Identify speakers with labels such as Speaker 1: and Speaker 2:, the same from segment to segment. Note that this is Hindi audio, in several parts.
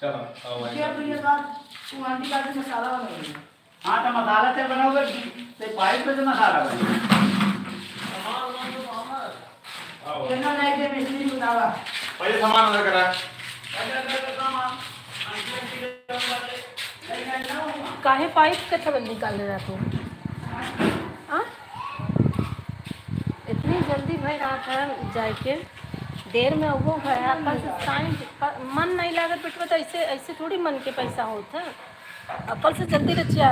Speaker 1: चलो
Speaker 2: क्या तो ये बात तू आंटी का मसाला बनाएगी
Speaker 3: हाँ तो मसाला से बनाओगे तो पाइप पे तो मसाला बनेगा
Speaker 1: आओ।
Speaker 2: कहना नहीं दे मिस्त्री बतावा
Speaker 1: पहले सामान ऑर्डर करा।
Speaker 4: काहे पाइप का छबल निकाल रहा तू? इतनी जल्दी भाई रात है जाए के देर में वो मन नहीं लागत बेटवा तो ऐसे ऐसे थोड़ी मन के पैसा होता है। कल से जल्दी रचिया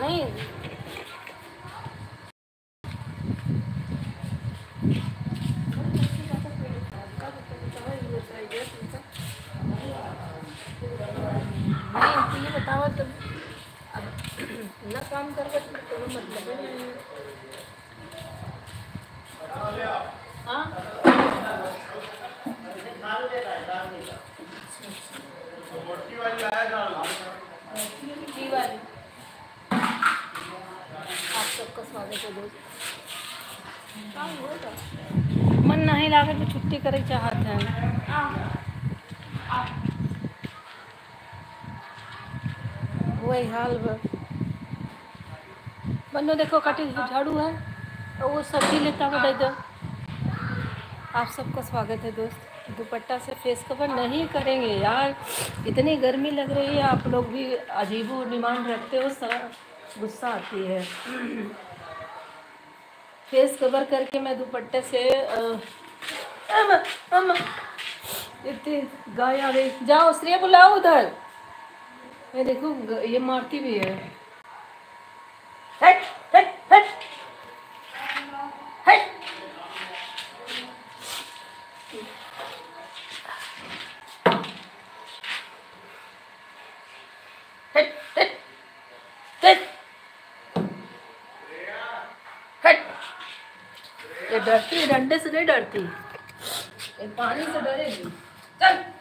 Speaker 4: नहीं। नहीं तो अब काम तो मतलब नहीं मन नहीं लागत तो छुट्टी करे चाहत है। वही हाल बनो देखो काटी झाड़ू है, और वो सब्ज़ी लेता हुआ दे दो। आप सबका स्वागत है दोस्त। दुपट्टा से फेस कवर नहीं करेंगे यार। इतनी गर्मी लग रही है, आप लोग भी अजीबो डिमांड रखते हो, सारा। गुस्सा आती है। फेस कवर करके मैं दुपट्टे से इतनी गाय आ गई। जाओ श्रेया बुलाओ उधर। मैं देखो, ये मारती भी है हट हट हट हट हट हट हट हट ये डरती डंडे से नहीं डरती। ये पानी से डरेगी। चल चल।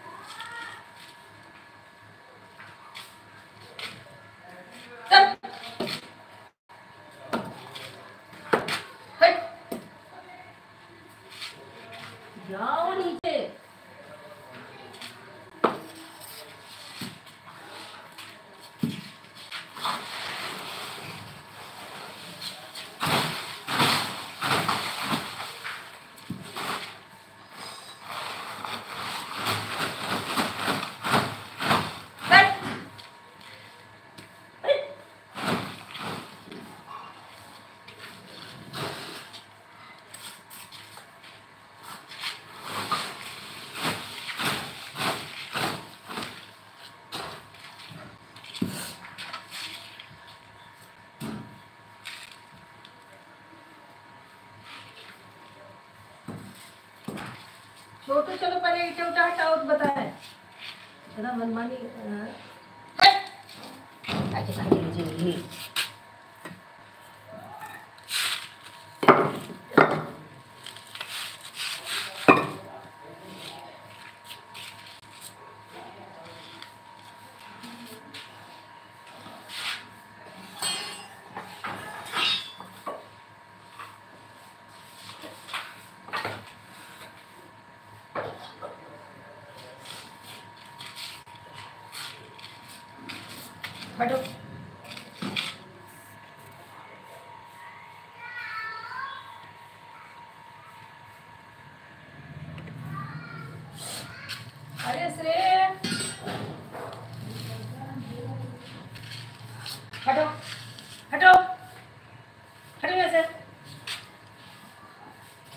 Speaker 4: वो तो चलो पहले चौटा हटाओ तो बताए। मनमानी हाँ। हटो अरे हटो हटो हटो वैसे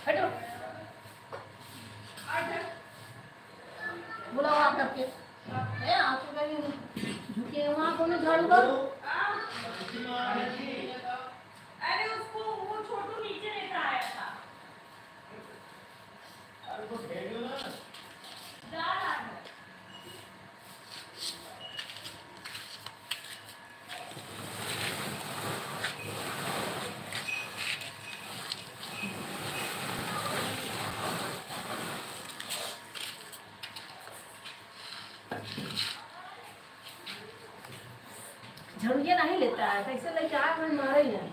Speaker 4: हटो। बुलाओ आप सबके। आपके वहाँ कौन झाड़ू करो झुंडिया नहीं लेता है। तो कैसे लेके आए मारे हैं।